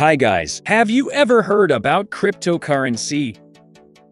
Hi guys, have you ever heard about cryptocurrency?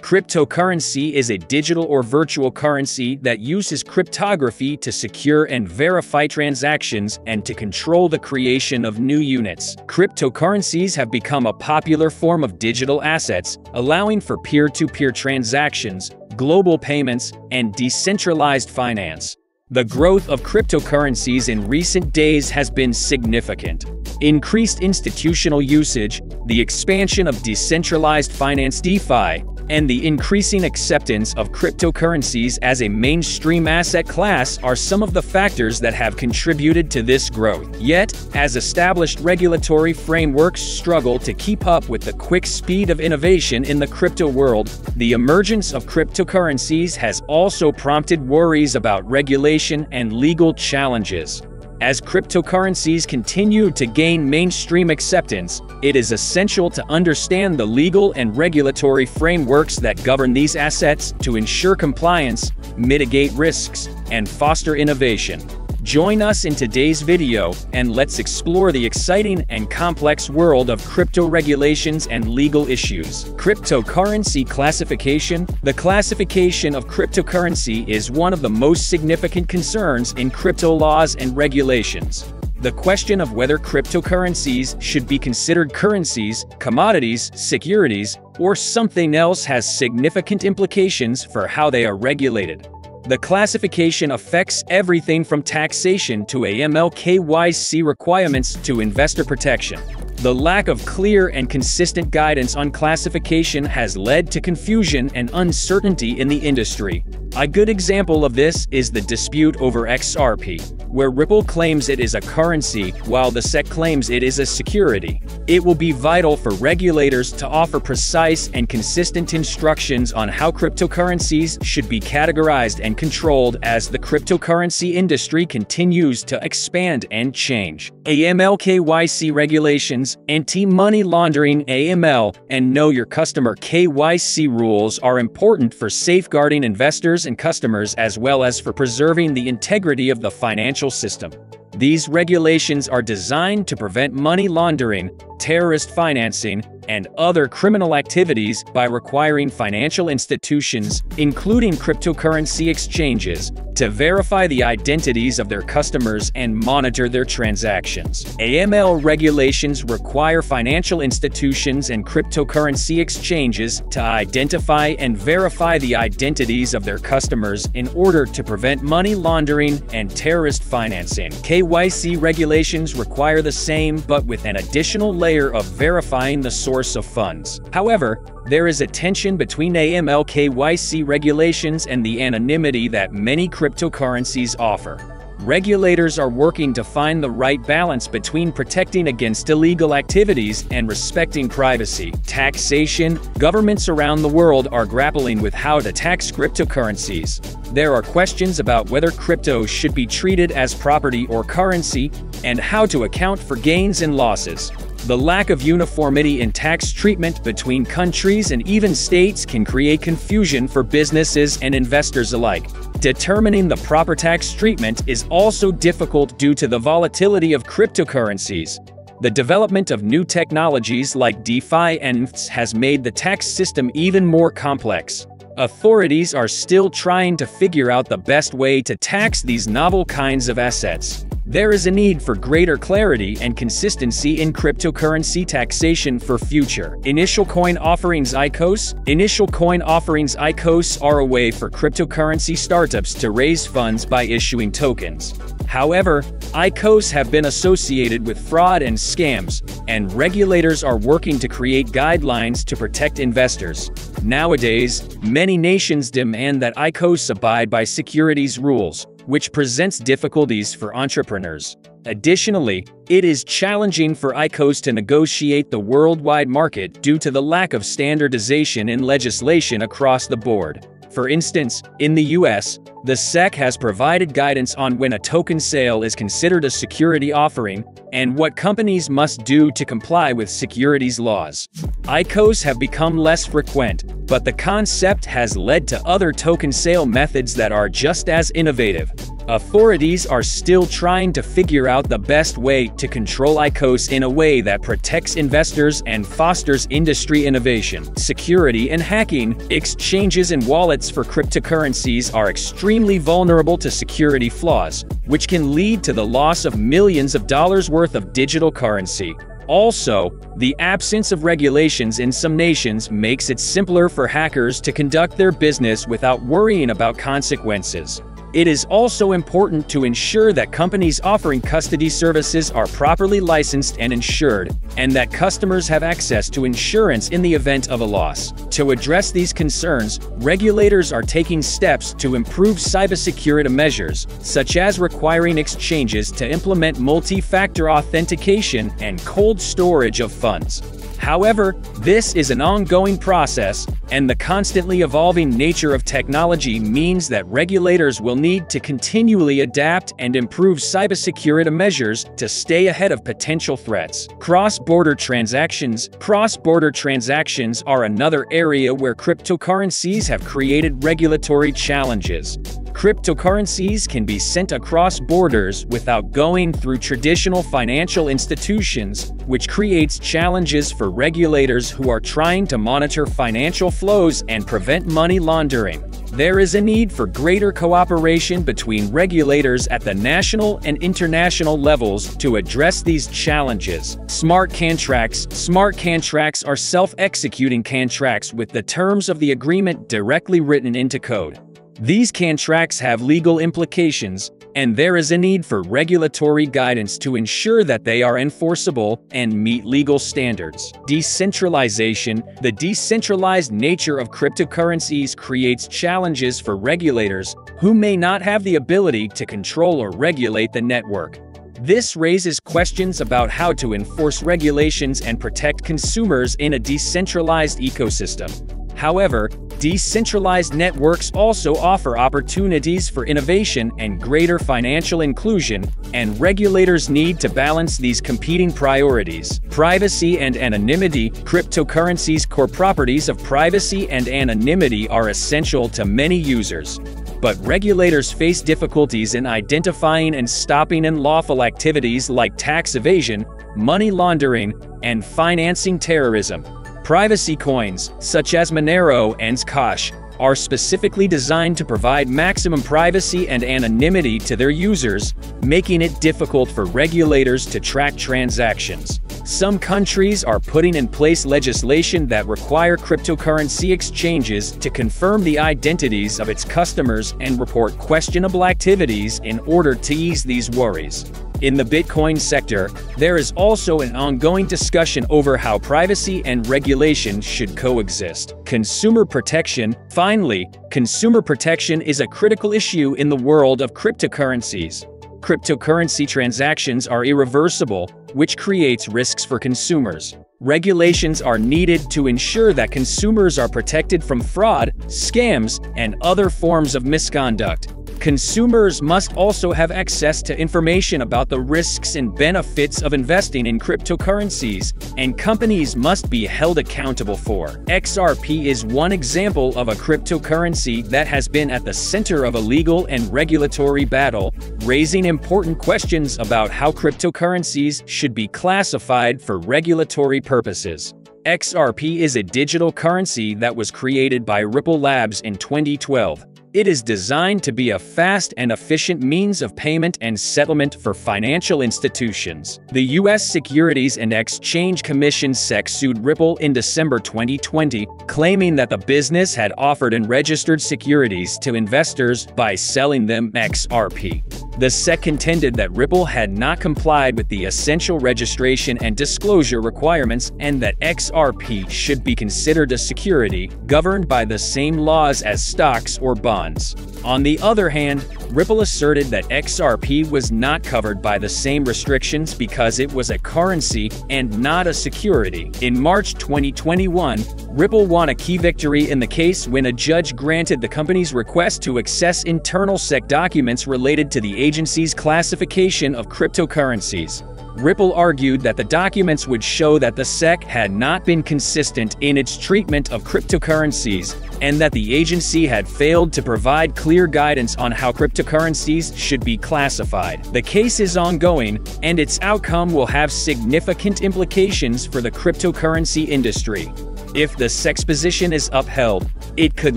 Cryptocurrency is a digital or virtual currency that uses cryptography to secure and verify transactions and to control the creation of new units. Cryptocurrencies have become a popular form of digital assets, allowing for peer-to-peer -peer transactions, global payments, and decentralized finance. The growth of cryptocurrencies in recent days has been significant. Increased institutional usage, the expansion of decentralized finance DeFi, and the increasing acceptance of cryptocurrencies as a mainstream asset class are some of the factors that have contributed to this growth. Yet, as established regulatory frameworks struggle to keep up with the quick speed of innovation in the crypto world, the emergence of cryptocurrencies has also prompted worries about regulation and legal challenges. As cryptocurrencies continue to gain mainstream acceptance, it is essential to understand the legal and regulatory frameworks that govern these assets to ensure compliance, mitigate risks, and foster innovation. Join us in today's video, and let's explore the exciting and complex world of crypto regulations and legal issues. Cryptocurrency classification The classification of cryptocurrency is one of the most significant concerns in crypto laws and regulations. The question of whether cryptocurrencies should be considered currencies, commodities, securities, or something else has significant implications for how they are regulated. The classification affects everything from taxation to AML KYC requirements to investor protection. The lack of clear and consistent guidance on classification has led to confusion and uncertainty in the industry. A good example of this is the dispute over XRP where Ripple claims it is a currency while the SEC claims it is a security. It will be vital for regulators to offer precise and consistent instructions on how cryptocurrencies should be categorized and controlled as the cryptocurrency industry continues to expand and change. AML KYC regulations, anti-money laundering AML, and know your customer KYC rules are important for safeguarding investors and customers as well as for preserving the integrity of the financial system. These regulations are designed to prevent money laundering, terrorist financing, and other criminal activities by requiring financial institutions, including cryptocurrency exchanges, to verify the identities of their customers and monitor their transactions. AML regulations require financial institutions and cryptocurrency exchanges to identify and verify the identities of their customers in order to prevent money laundering and terrorist financing. KYC regulations require the same but with an additional layer of verifying the source of funds. However, there is a tension between AML KYC regulations and the anonymity that many cryptocurrencies offer. Regulators are working to find the right balance between protecting against illegal activities and respecting privacy. Taxation Governments around the world are grappling with how to tax cryptocurrencies. There are questions about whether crypto should be treated as property or currency and how to account for gains and losses. The lack of uniformity in tax treatment between countries and even states can create confusion for businesses and investors alike. Determining the proper tax treatment is also difficult due to the volatility of cryptocurrencies. The development of new technologies like DeFi and NFTs has made the tax system even more complex. Authorities are still trying to figure out the best way to tax these novel kinds of assets. There is a need for greater clarity and consistency in cryptocurrency taxation for future. Initial coin offerings ICOs Initial coin offerings ICOs are a way for cryptocurrency startups to raise funds by issuing tokens. However, ICOs have been associated with fraud and scams, and regulators are working to create guidelines to protect investors. Nowadays, many nations demand that ICOs abide by securities rules, which presents difficulties for entrepreneurs. Additionally, it is challenging for ICOs to negotiate the worldwide market due to the lack of standardization in legislation across the board. For instance, in the US, the SEC has provided guidance on when a token sale is considered a security offering and what companies must do to comply with securities laws. ICOs have become less frequent, but the concept has led to other token sale methods that are just as innovative. Authorities are still trying to figure out the best way to control ICOs in a way that protects investors and fosters industry innovation. Security and hacking, exchanges and wallets for cryptocurrencies are extremely vulnerable to security flaws, which can lead to the loss of millions of dollars worth of digital currency. Also, the absence of regulations in some nations makes it simpler for hackers to conduct their business without worrying about consequences. It is also important to ensure that companies offering custody services are properly licensed and insured, and that customers have access to insurance in the event of a loss. To address these concerns, regulators are taking steps to improve cybersecurity measures, such as requiring exchanges to implement multi-factor authentication and cold storage of funds. However, this is an ongoing process, and the constantly evolving nature of technology means that regulators will need to continually adapt and improve cybersecurity measures to stay ahead of potential threats. Cross-border transactions Cross-border transactions are another area where cryptocurrencies have created regulatory challenges. Cryptocurrencies can be sent across borders without going through traditional financial institutions, which creates challenges for regulators who are trying to monitor financial flows and prevent money laundering. There is a need for greater cooperation between regulators at the national and international levels to address these challenges. Smart contracts Smart contracts are self-executing contracts with the terms of the agreement directly written into code. These contracts have legal implications, and there is a need for regulatory guidance to ensure that they are enforceable and meet legal standards. Decentralization The decentralized nature of cryptocurrencies creates challenges for regulators who may not have the ability to control or regulate the network. This raises questions about how to enforce regulations and protect consumers in a decentralized ecosystem. However, decentralized networks also offer opportunities for innovation and greater financial inclusion, and regulators need to balance these competing priorities. Privacy and anonymity Cryptocurrencies' core properties of privacy and anonymity are essential to many users. But regulators face difficulties in identifying and stopping unlawful activities like tax evasion, money laundering, and financing terrorism. Privacy coins, such as Monero and Zcash, are specifically designed to provide maximum privacy and anonymity to their users, making it difficult for regulators to track transactions. Some countries are putting in place legislation that require cryptocurrency exchanges to confirm the identities of its customers and report questionable activities in order to ease these worries. In the Bitcoin sector, there is also an ongoing discussion over how privacy and regulation should coexist. Consumer protection Finally, consumer protection is a critical issue in the world of cryptocurrencies. Cryptocurrency transactions are irreversible, which creates risks for consumers. Regulations are needed to ensure that consumers are protected from fraud, scams, and other forms of misconduct. Consumers must also have access to information about the risks and benefits of investing in cryptocurrencies, and companies must be held accountable for. XRP is one example of a cryptocurrency that has been at the center of a legal and regulatory battle, raising important questions about how cryptocurrencies should be classified for regulatory purposes. XRP is a digital currency that was created by Ripple Labs in 2012. It is designed to be a fast and efficient means of payment and settlement for financial institutions. The U.S. Securities and Exchange Commission SEC sued Ripple in December 2020, claiming that the business had offered and registered securities to investors by selling them XRP. The SEC contended that Ripple had not complied with the essential registration and disclosure requirements and that XRP should be considered a security governed by the same laws as stocks or bonds bonds. On the other hand, Ripple asserted that XRP was not covered by the same restrictions because it was a currency and not a security. In March 2021, Ripple won a key victory in the case when a judge granted the company's request to access internal SEC documents related to the agency's classification of cryptocurrencies. Ripple argued that the documents would show that the SEC had not been consistent in its treatment of cryptocurrencies and that the agency had failed to provide clear guidance on how cryptocurrencies should be classified. The case is ongoing, and its outcome will have significant implications for the cryptocurrency industry. If the SEC's position is upheld, it could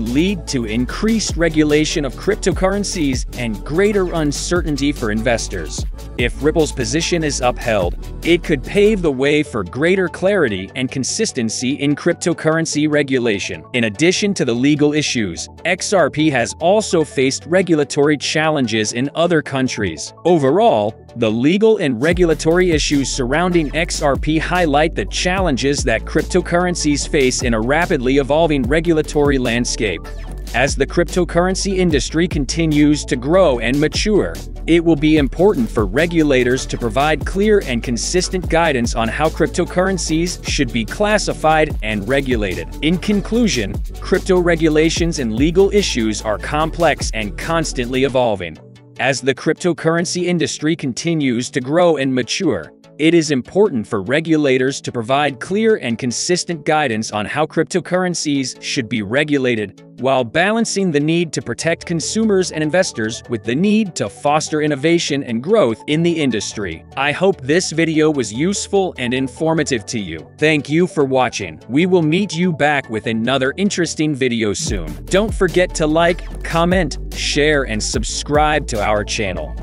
lead to increased regulation of cryptocurrencies and greater uncertainty for investors. If Ripple's position is upheld, it could pave the way for greater clarity and consistency in cryptocurrency regulation. In addition to the legal issues, XRP has also faced regulatory challenges in other countries. Overall, the legal and regulatory issues surrounding XRP highlight the challenges that cryptocurrencies face in a rapidly evolving regulatory landscape. As the cryptocurrency industry continues to grow and mature, it will be important for regulators to provide clear and consistent guidance on how cryptocurrencies should be classified and regulated. In conclusion, crypto regulations and legal issues are complex and constantly evolving. As the cryptocurrency industry continues to grow and mature, it is important for regulators to provide clear and consistent guidance on how cryptocurrencies should be regulated, while balancing the need to protect consumers and investors with the need to foster innovation and growth in the industry. I hope this video was useful and informative to you. Thank you for watching. We will meet you back with another interesting video soon. Don't forget to like, comment, share, and subscribe to our channel.